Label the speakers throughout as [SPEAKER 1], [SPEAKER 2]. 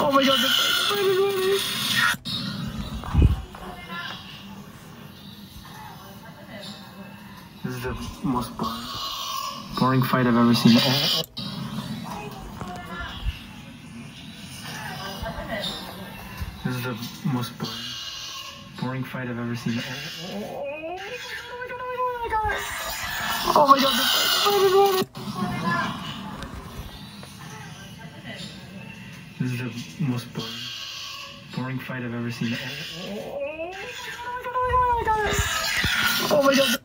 [SPEAKER 1] Oh my god, the fight, the fight. This is the most boring, boring fight I've ever seen. Oh, This is the most boring, boring fight I've ever seen. Oh my god, the fight, the fight, This is the most boring, boring fight I've ever seen. Oh my god. oh my god!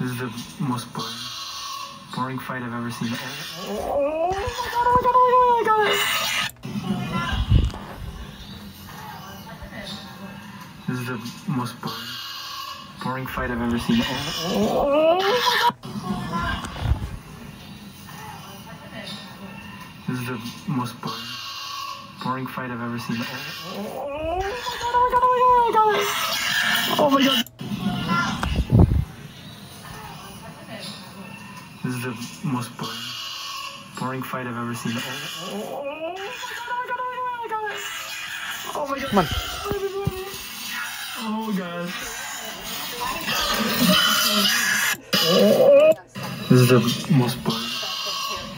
[SPEAKER 1] This is the most boring, boring fight I've ever seen. Oh, my god, my god, my god! This is the most boring, boring fight I've ever seen. Is the most boring, boring fight I've ever seen. Oh my god. oh my god, oh my god, oh my god. This is the most boring, boring fight I've ever seen. Oh, oh, oh, oh my god.
[SPEAKER 2] Come on.
[SPEAKER 1] Oh my god. This is the most boring,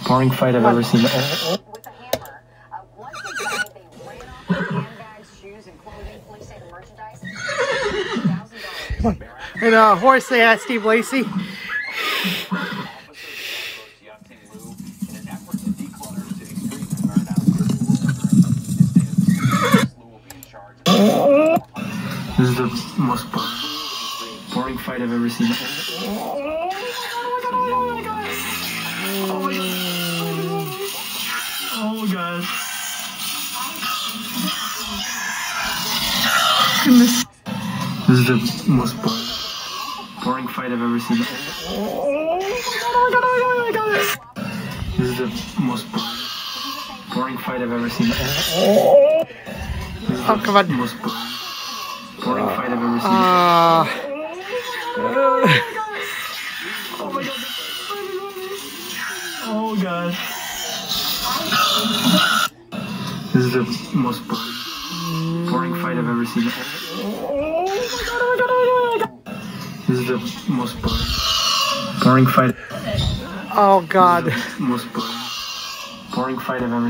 [SPEAKER 1] boring fight I've ever seen.
[SPEAKER 3] with a hammer. Uh, once inside, they ran off with handbags, shoes, and clothing. The merchandise $1,000.
[SPEAKER 2] And horse they asked Steve Lacy.
[SPEAKER 1] This is the most boring, boring fight I've ever seen. Oh my god. Oh god. Goodness. This is the most boring, boring fight I've ever seen. Oh my god! This is the most boring, boring fight I've ever seen. This is
[SPEAKER 2] Oh, come on.
[SPEAKER 1] the most boring, boring fight I've ever seen.
[SPEAKER 2] Uh,
[SPEAKER 1] Oh my god. Oh god. This is the most boring, boring fight I've ever seen. oh god This is the most boring, boring fight.
[SPEAKER 2] oh God.
[SPEAKER 1] Most boring, boring fight I've ever seen.